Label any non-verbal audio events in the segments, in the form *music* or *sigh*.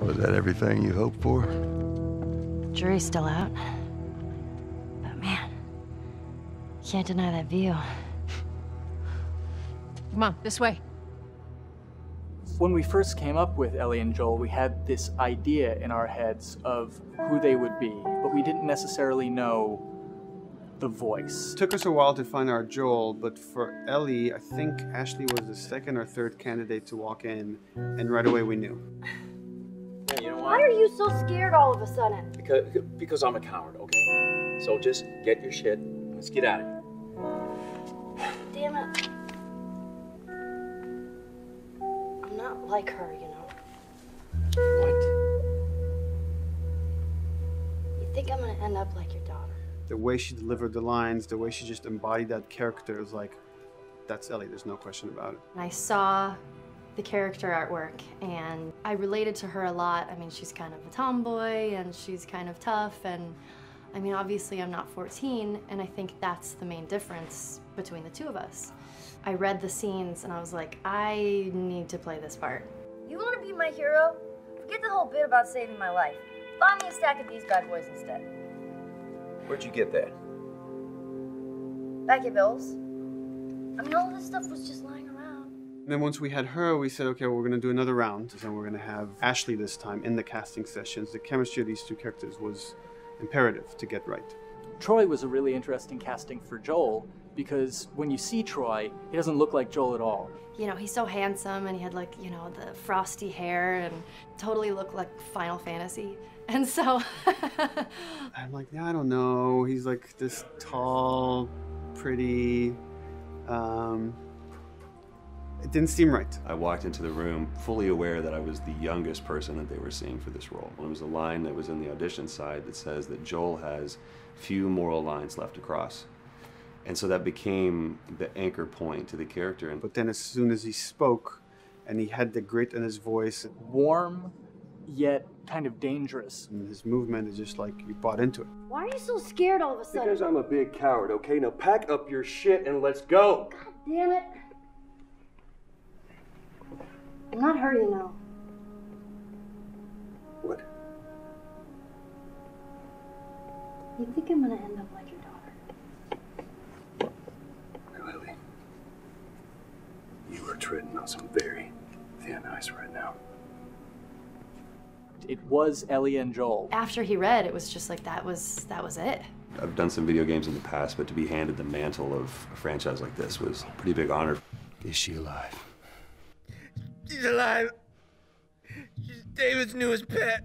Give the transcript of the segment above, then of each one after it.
Was that everything you hoped for? Jury's still out. But man, can't deny that view. Come on, this way. When we first came up with Ellie and Joel, we had this idea in our heads of who they would be, but we didn't necessarily know the voice. It took us a while to find our Joel, but for Ellie, I think Ashley was the second or third candidate to walk in, and right away we knew. Yeah, you know Why are you so scared all of a sudden? Because, because I'm a coward, okay? So just get your shit. Let's get out of here. Damn it. I'm not like her, you know. What? You think I'm gonna end up like your daughter? The way she delivered the lines, the way she just embodied that character is like, that's Ellie, there's no question about it. I saw the character artwork and I related to her a lot. I mean, she's kind of a tomboy and she's kind of tough and I mean, obviously I'm not 14 and I think that's the main difference between the two of us. I read the scenes and I was like, I need to play this part. You wanna be my hero? Forget the whole bit about saving my life. Buy me a stack of these bad boys instead. Where'd you get that? Back at Bill's. I mean, all this stuff was just lying around. And then once we had her, we said, okay, well, we're gonna do another round, and we're gonna have Ashley this time in the casting sessions. The chemistry of these two characters was imperative to get right. Troy was a really interesting casting for Joel because when you see Troy, he doesn't look like Joel at all. You know, he's so handsome and he had like, you know, the frosty hair and totally looked like Final Fantasy. *laughs* And so *laughs* I'm like, yeah, I don't know. He's like this tall, pretty. Um, it didn't seem right. I walked into the room fully aware that I was the youngest person that they were seeing for this role. And it was a line that was in the audition side that says that Joel has few moral lines left to cross. And so that became the anchor point to the character. But then as soon as he spoke, and he had the grit in his voice, Warm, yet kind of dangerous. and his movement is just like you bought into it. Why are you so scared all of a sudden? Because I'm a big coward, okay? Now pack up your shit and let's go. God damn it. I'm not her, you know. What? You think I'm gonna end up like your daughter? Lily, you are treading on some very thin ice right now. It was Ellie and Joel. after he read, it was just like that was that was it. I've done some video games in the past, but to be handed the mantle of a franchise like this was a pretty big honor. Is she alive? She's alive. She's David's newest pet.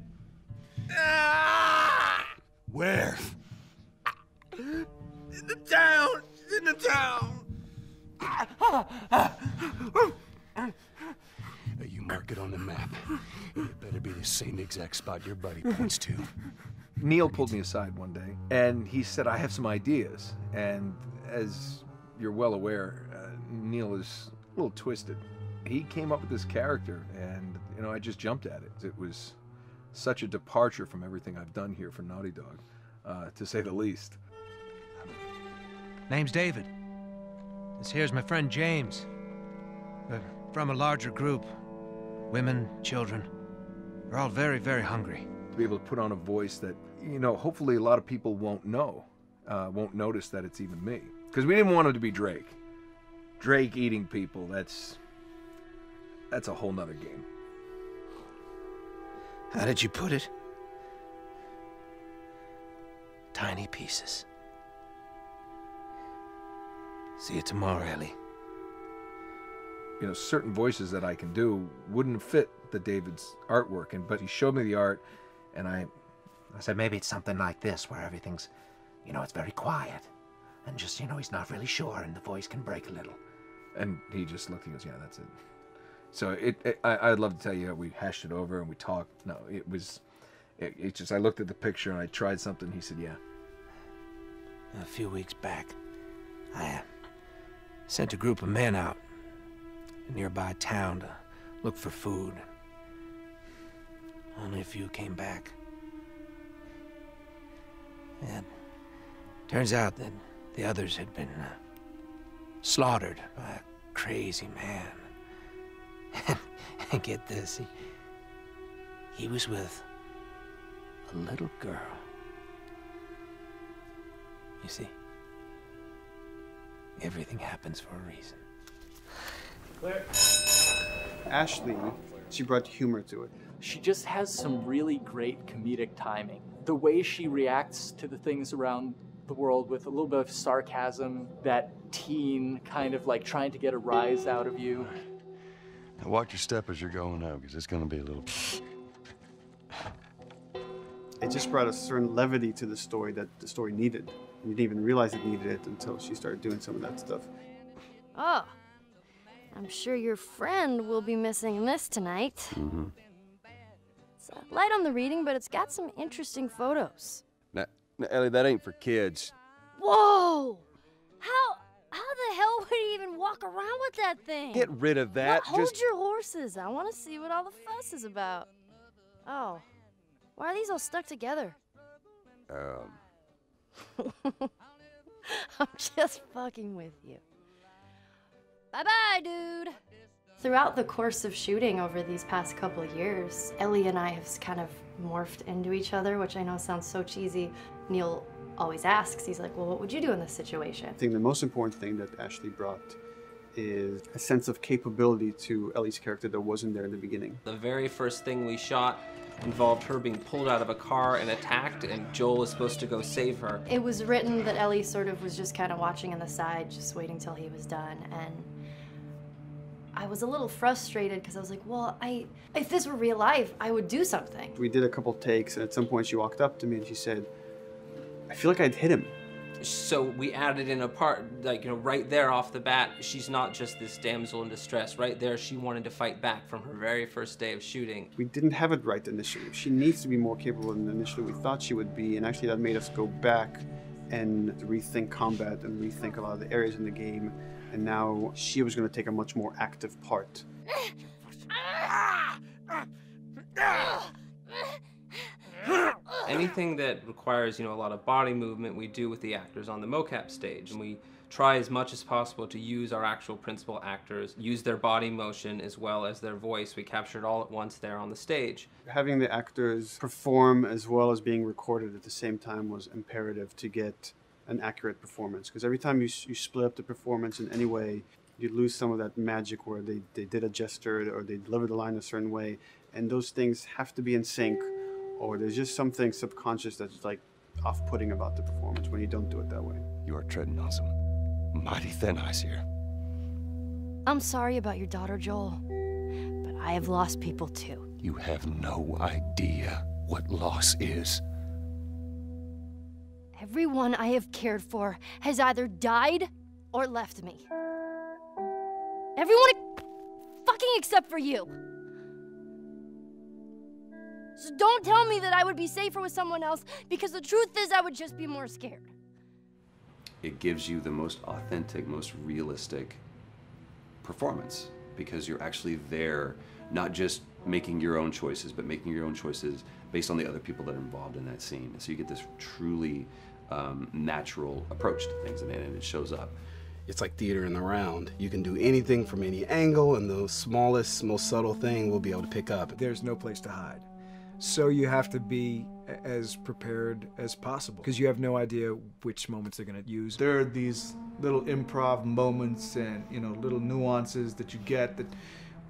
Ah! Where? In the town. She's in the town. You mark it on the map. It better be the same exact spot your buddy points to. Neil pulled me aside one day and he said, I have some ideas. And as you're well aware, uh, Neil is a little twisted. He came up with this character and, you know, I just jumped at it. It was such a departure from everything I've done here for Naughty Dog, uh, to say the least. Name's David. This here's my friend James. We're from a larger group. Women, children. They're all very, very hungry. To be able to put on a voice that, you know, hopefully a lot of people won't know, uh, won't notice that it's even me. Because we didn't want him to be Drake. Drake eating people, that's. That's a whole nother game. How did you put it? Tiny pieces. See you tomorrow, Ellie. you know, certain voices that I can do wouldn't fit the David's artwork. And but he showed me the art, and I, I said maybe it's something like this where everything's, you know, it's very quiet. And just, you know, he's not really sure and the voice can break a little. and he just looked. He goes, "Yeah, that's it." So it, it I, I'd love to tell you we hashed it over and we talked. No, it was, it, it just I looked at the picture and I tried something. He said, "Yeah." A few weeks back, I uh, sent a group of men out a nearby town to look for food. Only a few came back. And turns out that the others had been uh, slaughtered by a crazy man. And *laughs* get this, he, he was with a little girl. You see, everything happens for a reason. Claire. Ashley, she brought humor to it. She just has some really great comedic timing. The way she reacts to the things around the world with a little bit of sarcasm, that teen kind of like trying to get a rise out of you. Now watch your step as you're going out, because it's going to be a little. It just brought a certain levity to the story that the story needed. You didn't even realize it needed it until she started doing some of that stuff. Oh, I'm sure your friend will be missing this tonight. Mm-hmm. It's uh, light on the reading, but it's got some interesting photos. Now, now, Ellie, that ain't for kids. Whoa! How how the hell would he even walk around with that thing? Get rid of that. What? Hold Just your horses. I want to see what all the fuss is about. Oh, why are these all stuck together? um, *laughs* I'm just fucking with you. Bye bye, dude. Throughout the course of shooting over these past couple of years, Ellie and I have kind of morphed into each other, which I know sounds so cheesy. Neil always asks, he's like, Well, what would you do in this situation? I think the most important thing that Ashley brought is a sense of capability to Ellie's character that wasn't there in the beginning. The very first thing we shot involved her being pulled out of a car and attacked, and Joel is supposed to go save her. It was written that Ellie sort of was just kind of watching on the side, just waiting till he was done. And I was a little frustrated because I was like, well, I if this were real life, I would do something. We did a couple takes, and at some point she walked up to me and she said, I feel like I'd hit him. So we added in a part, like, you know, right there off the bat, she's not just this damsel in distress. Right there, she wanted to fight back from her very first day of shooting. We didn't have it right initially. She needs to be more capable than initially we thought she would be, and actually that made us go back and rethink combat and rethink a lot of the areas in the game. And now she was going to take a much more active part. *laughs* Ah! Ah! Ah! Anything that requires, you know, a lot of body movement, we do with the actors on the mocap stage, and we try as much as possible to use our actual principal actors, use their body motion as well as their voice. We captured all at once there on the stage. Having the actors perform as well as being recorded at the same time was imperative to get an accurate performance. Because every time you, you split up the performance in any way, you lose some of that magic where they, they did a gesture or they delivered the line a certain way. And those things have to be in sync, or there's just something subconscious that's like off putting about the performance when you don't do it that way. You are treading on some mighty thin ice here. I'm sorry about your daughter, Joel, but I have lost people too. You have no idea what loss is. Everyone I have cared for has either died or left me. Everyone fucking except for you. So don't tell me that I would be safer with someone else because the truth is I would just be more scared. it gives you the most authentic, most realistic performance because you're actually there, not just making your own choices, but making your own choices based on the other people that are involved in that scene. So you get this truly um, natural approach to things, and, and it shows up. It's like theater in the round. You can do anything from any angle, and the smallest, most subtle thing we'll be able to pick up. There's no place to hide. So you have to be as prepared as possible because you have no idea which moments they're going to use. There are these little improv moments and you know little nuances that you get that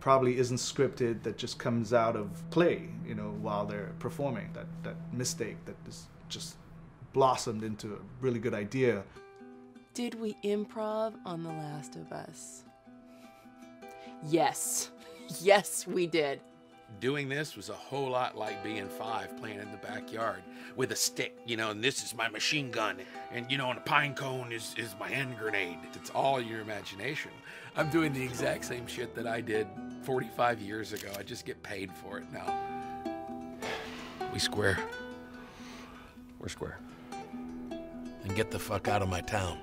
probably isn't scripted that just comes out of play you know while they're performing that that mistake that is just blossomed into a really good idea Did we improv on The Last of Us? Yes. *laughs* Yes, we did. Doing this was a whole lot like being five playing in the backyard with a stick, you know, and this is my machine gun, and you know, and a pine cone is, is my hand grenade. It's all your imagination. I'm doing the exact same shit that I did 45 years ago. I just get paid for it now. We square. We're square. And get the fuck out of my town.